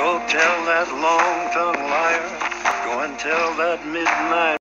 Go tell that long-tongued liar. Go and tell that midnight.